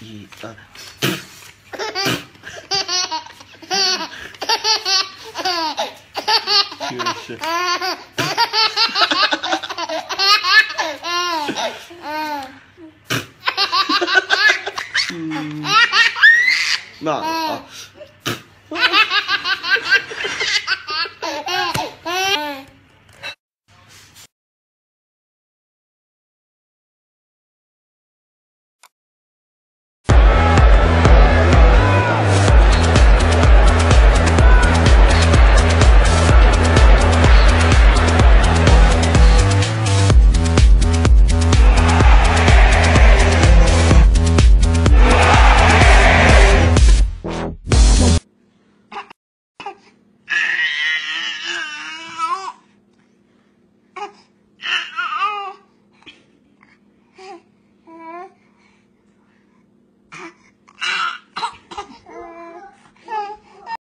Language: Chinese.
一二。就是。嗯，那啊。